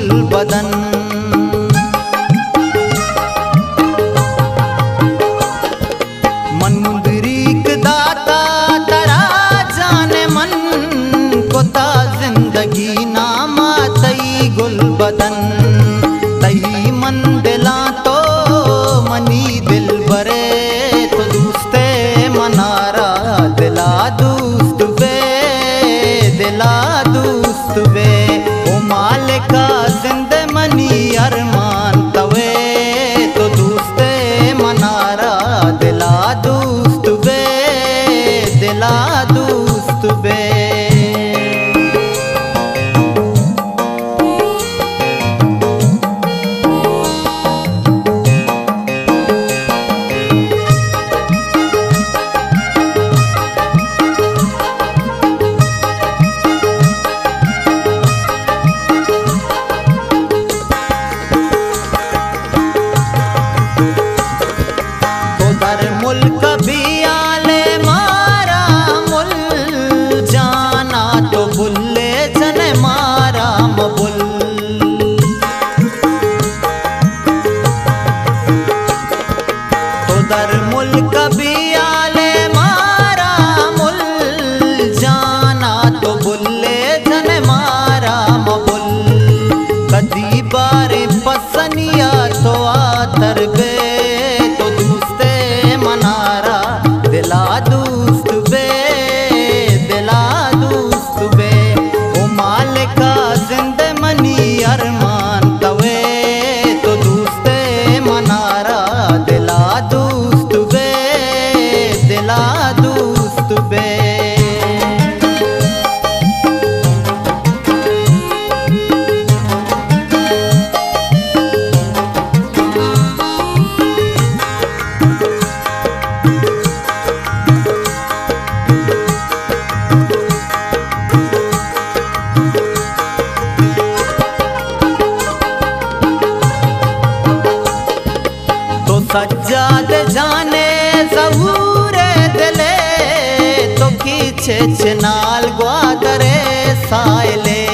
गुल बदन। मन मुंदरीक दाता तरा जाने मन कोता ज़िंदगी नामा तई गुल बदन। எல்லா सज्जाद जाने सबूरे दिले तो की छेच नाल ग्वादरे सायले।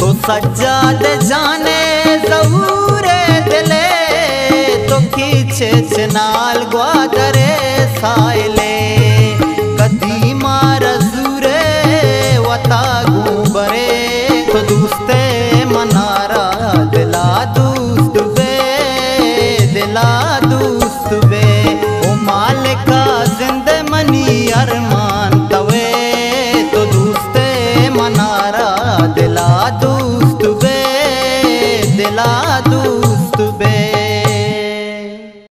तो सज्जाद जाने सबूरे दिले तो की छेच ग्वादरे सायले। दूसरे लाज